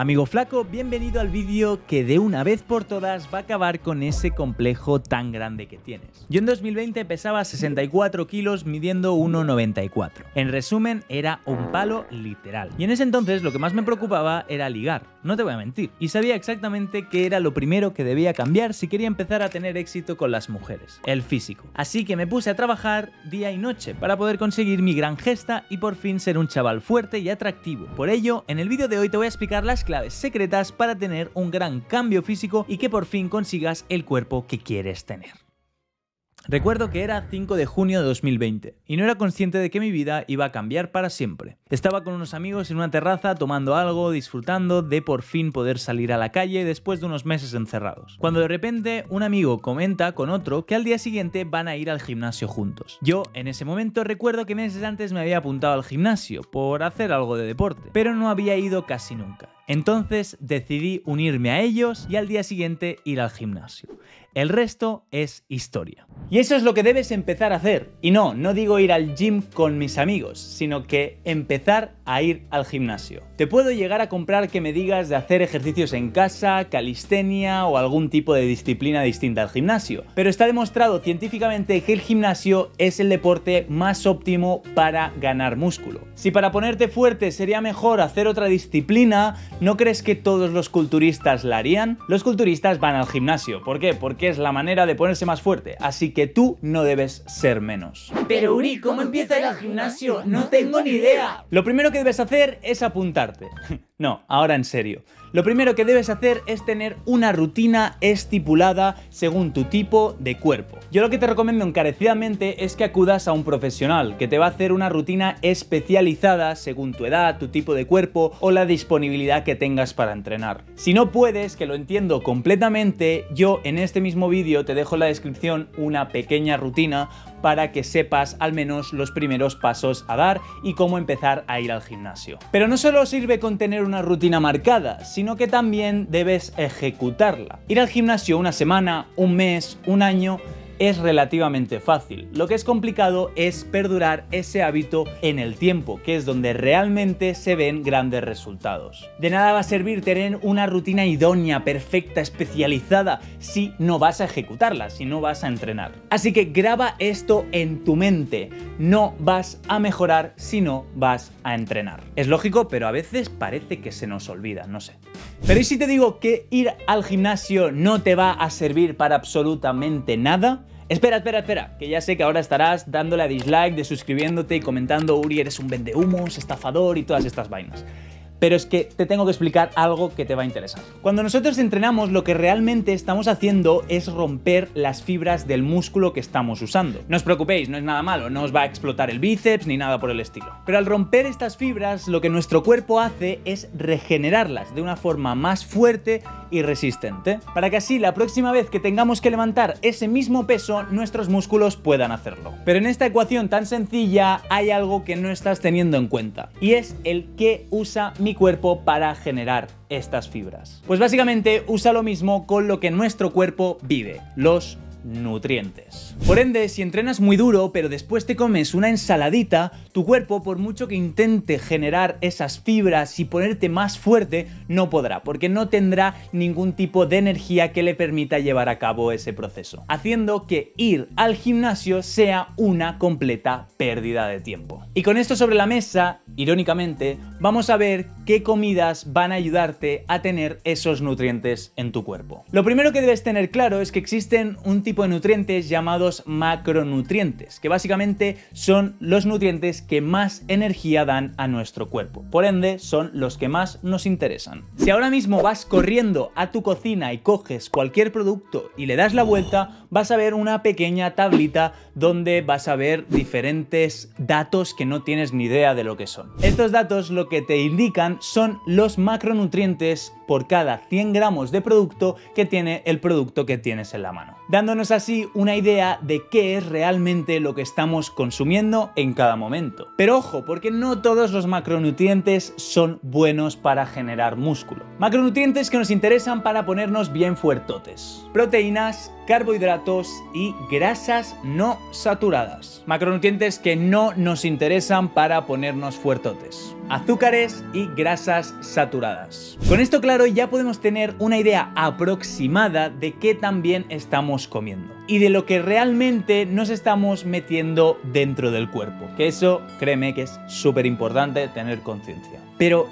Amigo flaco, bienvenido al vídeo que de una vez por todas va a acabar con ese complejo tan grande que tienes. Yo en 2020 pesaba 64 kilos midiendo 1,94. En resumen, era un palo literal. Y en ese entonces lo que más me preocupaba era ligar, no te voy a mentir. Y sabía exactamente qué era lo primero que debía cambiar si quería empezar a tener éxito con las mujeres, el físico. Así que me puse a trabajar día y noche para poder conseguir mi gran gesta y por fin ser un chaval fuerte y atractivo. Por ello, en el vídeo de hoy te voy a explicar las claves secretas para tener un gran cambio físico y que por fin consigas el cuerpo que quieres tener. Recuerdo que era 5 de junio de 2020 y no era consciente de que mi vida iba a cambiar para siempre. Estaba con unos amigos en una terraza tomando algo, disfrutando de por fin poder salir a la calle después de unos meses encerrados. Cuando de repente un amigo comenta con otro que al día siguiente van a ir al gimnasio juntos. Yo en ese momento recuerdo que meses antes me había apuntado al gimnasio por hacer algo de deporte, pero no había ido casi nunca. Entonces decidí unirme a ellos y al día siguiente ir al gimnasio. El resto es historia. Y eso es lo que debes empezar a hacer. Y no, no digo ir al gym con mis amigos, sino que empezar a ir al gimnasio. Te puedo llegar a comprar que me digas de hacer ejercicios en casa, calistenia o algún tipo de disciplina distinta al gimnasio. Pero está demostrado científicamente que el gimnasio es el deporte más óptimo para ganar músculo. Si para ponerte fuerte sería mejor hacer otra disciplina, ¿no crees que todos los culturistas la harían? Los culturistas van al gimnasio. ¿Por qué? Porque es la manera de ponerse más fuerte. Así que tú no debes ser menos. Pero Uri, ¿cómo empieza al gimnasio? No tengo ni idea. Lo primero que debes hacer es apuntarte. no, ahora en serio. Lo primero que debes hacer es tener una rutina estipulada según tu tipo de cuerpo. Yo lo que te recomiendo encarecidamente es que acudas a un profesional que te va a hacer una rutina especializada según tu edad, tu tipo de cuerpo o la disponibilidad que tengas para entrenar. Si no puedes, que lo entiendo completamente, yo en este mismo vídeo te dejo en la descripción una pequeña rutina para que sepas al menos los primeros pasos a dar y cómo empezar a ir al gimnasio. Pero no solo sirve con tener una rutina marcada, que también debes ejecutarla. Ir al gimnasio una semana, un mes, un año es relativamente fácil. Lo que es complicado es perdurar ese hábito en el tiempo, que es donde realmente se ven grandes resultados. De nada va a servir tener una rutina idónea, perfecta, especializada, si no vas a ejecutarla, si no vas a entrenar. Así que graba esto en tu mente. No vas a mejorar si no vas a entrenar. Es lógico, pero a veces parece que se nos olvida, no sé. Pero ¿y si te digo que ir al gimnasio no te va a servir para absolutamente nada? Espera, espera, espera, que ya sé que ahora estarás dándole a dislike, de suscribiéndote y comentando, Uri, eres un vendehumos, estafador y todas estas vainas pero es que te tengo que explicar algo que te va a interesar. Cuando nosotros entrenamos, lo que realmente estamos haciendo es romper las fibras del músculo que estamos usando. No os preocupéis, no es nada malo, no os va a explotar el bíceps ni nada por el estilo. Pero al romper estas fibras, lo que nuestro cuerpo hace es regenerarlas de una forma más fuerte y resistente, para que así la próxima vez que tengamos que levantar ese mismo peso, nuestros músculos puedan hacerlo. Pero en esta ecuación tan sencilla hay algo que no estás teniendo en cuenta, y es el que usa mi cuerpo para generar estas fibras. Pues básicamente usa lo mismo con lo que nuestro cuerpo vive, los nutrientes. Por ende, si entrenas muy duro, pero después te comes una ensaladita, tu cuerpo, por mucho que intente generar esas fibras y ponerte más fuerte, no podrá, porque no tendrá ningún tipo de energía que le permita llevar a cabo ese proceso, haciendo que ir al gimnasio sea una completa pérdida de tiempo. Y con esto sobre la mesa, irónicamente, vamos a ver qué comidas van a ayudarte a tener esos nutrientes en tu cuerpo. Lo primero que debes tener claro es que existen un tipo de nutrientes llamados macronutrientes, que básicamente son los nutrientes que más energía dan a nuestro cuerpo. Por ende, son los que más nos interesan. Si ahora mismo vas corriendo a tu cocina y coges cualquier producto y le das la vuelta, vas a ver una pequeña tablita donde vas a ver diferentes datos que no tienes ni idea de lo que son. Estos datos lo que te indican son los macronutrientes por cada 100 gramos de producto que tiene el producto que tienes en la mano, dándonos así una idea de qué es realmente lo que estamos consumiendo en cada momento. Pero ojo, porque no todos los macronutrientes son buenos para generar músculo. Macronutrientes que nos interesan para ponernos bien fuertotes. Proteínas, carbohidratos y grasas no saturadas. Macronutrientes que no nos interesan para ponernos fuertotes azúcares y grasas saturadas. Con esto claro ya podemos tener una idea aproximada de qué también estamos comiendo y de lo que realmente nos estamos metiendo dentro del cuerpo. Que eso, créeme que es súper importante tener conciencia. Pero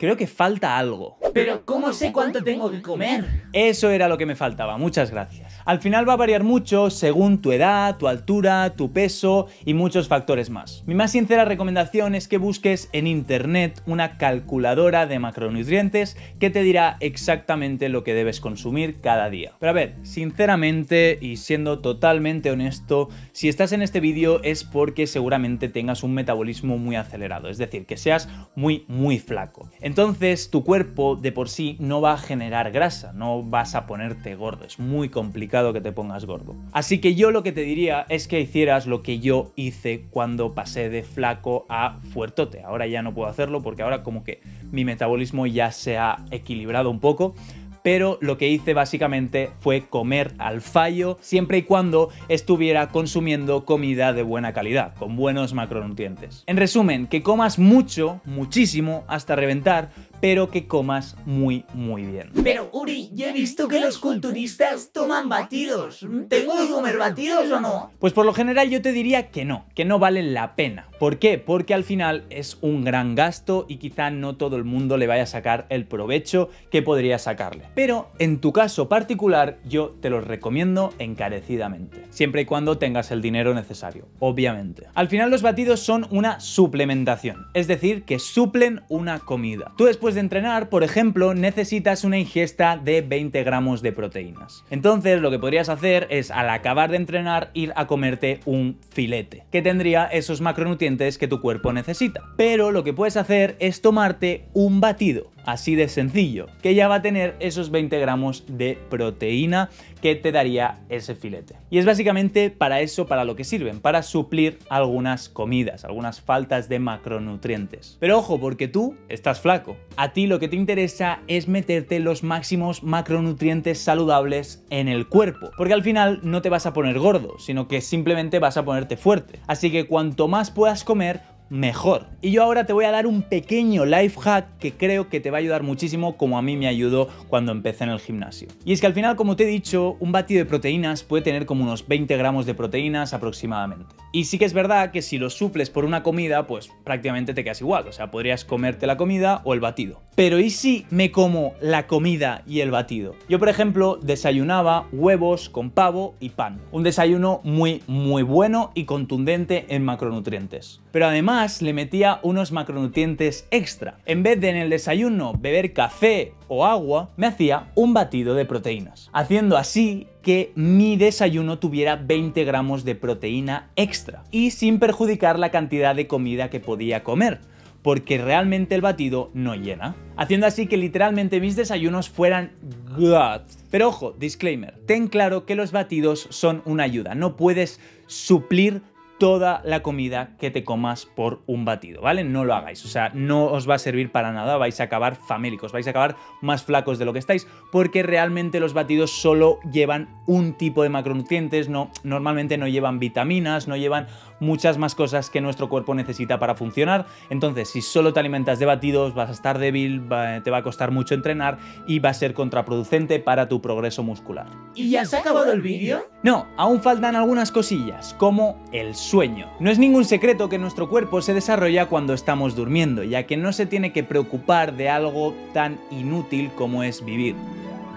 creo que falta algo. Pero ¿cómo sé cuánto tengo que comer? Eso era lo que me faltaba, muchas gracias. Al final va a variar mucho según tu edad, tu altura, tu peso y muchos factores más. Mi más sincera recomendación es que busques en internet una calculadora de macronutrientes que te dirá exactamente lo que debes consumir cada día. Pero a ver, sinceramente y siendo totalmente honesto, si estás en este vídeo es porque seguramente tengas un metabolismo muy acelerado, es decir, que seas muy muy flaco. Entonces tu cuerpo de por sí no va a generar grasa, no vas a ponerte gordo, es muy complicado que te pongas gordo. Así que yo lo que te diría es que hicieras lo que yo hice cuando pasé de flaco a fuertote. Ahora ya no puedo hacerlo porque ahora como que mi metabolismo ya se ha equilibrado un poco, pero lo que hice básicamente fue comer al fallo siempre y cuando estuviera consumiendo comida de buena calidad, con buenos macronutrientes. En resumen, que comas mucho, muchísimo, hasta reventar, pero que comas muy, muy bien. Pero Uri, yo he visto que los culturistas toman batidos. ¿Tengo que comer batidos o no? Pues por lo general yo te diría que no, que no vale la pena. ¿Por qué? Porque al final es un gran gasto y quizá no todo el mundo le vaya a sacar el provecho que podría sacarle. Pero en tu caso particular yo te los recomiendo encarecidamente, siempre y cuando tengas el dinero necesario, obviamente. Al final los batidos son una suplementación, es decir, que suplen una comida. Tú después de entrenar, por ejemplo, necesitas una ingesta de 20 gramos de proteínas. Entonces lo que podrías hacer es al acabar de entrenar ir a comerte un filete, que tendría esos macronutrientes que tu cuerpo necesita. Pero lo que puedes hacer es tomarte un batido así de sencillo, que ya va a tener esos 20 gramos de proteína que te daría ese filete. Y es básicamente para eso para lo que sirven, para suplir algunas comidas, algunas faltas de macronutrientes. Pero ojo, porque tú estás flaco. A ti lo que te interesa es meterte los máximos macronutrientes saludables en el cuerpo, porque al final no te vas a poner gordo, sino que simplemente vas a ponerte fuerte. Así que cuanto más puedas comer, mejor. Y yo ahora te voy a dar un pequeño life hack que creo que te va a ayudar muchísimo como a mí me ayudó cuando empecé en el gimnasio. Y es que al final, como te he dicho, un batido de proteínas puede tener como unos 20 gramos de proteínas aproximadamente. Y sí que es verdad que si lo suples por una comida, pues prácticamente te quedas igual. O sea, podrías comerte la comida o el batido. Pero ¿y si me como la comida y el batido? Yo, por ejemplo, desayunaba huevos con pavo y pan. Un desayuno muy, muy bueno y contundente en macronutrientes. Pero además, le metía unos macronutrientes extra. En vez de en el desayuno beber café o agua, me hacía un batido de proteínas, haciendo así que mi desayuno tuviera 20 gramos de proteína extra y sin perjudicar la cantidad de comida que podía comer porque realmente el batido no llena. Haciendo así que literalmente mis desayunos fueran God. Pero ojo, disclaimer, ten claro que los batidos son una ayuda, no puedes suplir toda la comida que te comas por un batido, ¿vale? No lo hagáis, o sea, no os va a servir para nada, vais a acabar famélicos, vais a acabar más flacos de lo que estáis, porque realmente los batidos solo llevan un tipo de macronutrientes, no, normalmente no llevan vitaminas, no llevan muchas más cosas que nuestro cuerpo necesita para funcionar, entonces si solo te alimentas de batidos vas a estar débil, te va a costar mucho entrenar y va a ser contraproducente para tu progreso muscular. ¿Y ya se ha acabado el vídeo? No, aún faltan algunas cosillas, como el sueño. No es ningún secreto que nuestro cuerpo se desarrolla cuando estamos durmiendo, ya que no se tiene que preocupar de algo tan inútil como es vivir.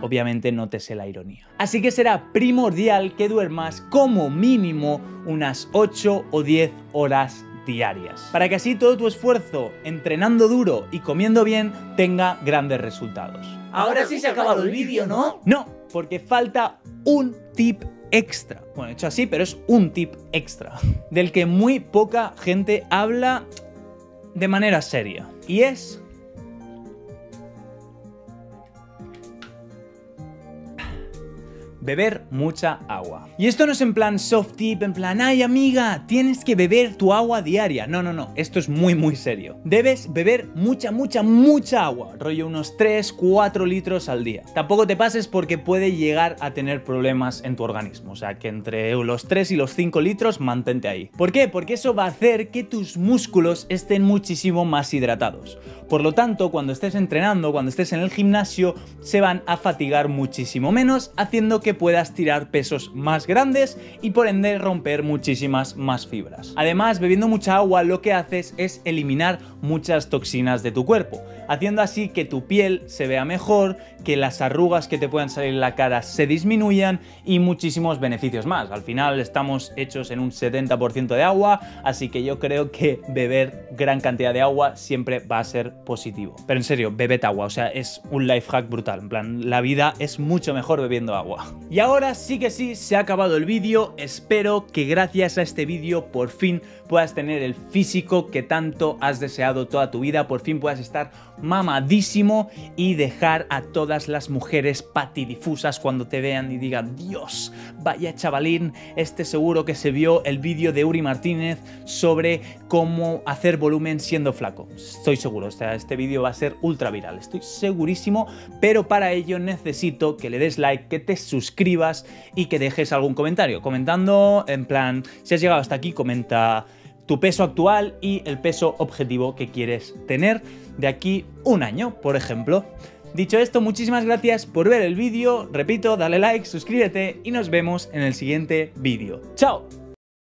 Obviamente no te sé la ironía. Así que será primordial que duermas como mínimo unas 8 o 10 horas diarias, para que así todo tu esfuerzo entrenando duro y comiendo bien tenga grandes resultados. Ahora sí se ha acabado el vídeo, ¿no? No, porque falta un tip extra. Bueno, hecho así, pero es un tip extra, del que muy poca gente habla de manera seria. Y es... beber mucha agua. Y esto no es en plan soft tip, en plan, ay amiga, tienes que beber tu agua diaria. No, no, no, esto es muy, muy serio. Debes beber mucha, mucha, mucha agua, rollo unos 3, 4 litros al día. Tampoco te pases porque puede llegar a tener problemas en tu organismo, o sea que entre los 3 y los 5 litros mantente ahí. ¿Por qué? Porque eso va a hacer que tus músculos estén muchísimo más hidratados. Por lo tanto, cuando estés entrenando, cuando estés en el gimnasio, se van a fatigar muchísimo menos, haciendo que puedas tirar pesos más grandes y por ende romper muchísimas más fibras. Además, bebiendo mucha agua lo que haces es eliminar muchas toxinas de tu cuerpo, haciendo así que tu piel se vea mejor, que las arrugas que te puedan salir en la cara se disminuyan y muchísimos beneficios más. Al final estamos hechos en un 70% de agua, así que yo creo que beber gran cantidad de agua siempre va a ser positivo. Pero en serio, bebed agua, o sea, es un life hack brutal. En plan, la vida es mucho mejor bebiendo agua. Y ahora sí que sí, se ha acabado el vídeo. Espero que gracias a este vídeo por fin puedas tener el físico que tanto has deseado toda tu vida, por fin puedas estar mamadísimo y dejar a todas las mujeres patidifusas cuando te vean y digan, Dios, vaya chavalín, este seguro que se vio el vídeo de Uri Martínez sobre cómo hacer volumen siendo flaco. Estoy seguro, este vídeo va a ser ultra viral, estoy segurísimo, pero para ello necesito que le des like, que te suscribas y que dejes algún comentario, comentando en plan, si has llegado hasta aquí, comenta tu peso actual y el peso objetivo que quieres tener de aquí un año, por ejemplo. Dicho esto, muchísimas gracias por ver el vídeo, repito, dale like, suscríbete y nos vemos en el siguiente vídeo. ¡Chao!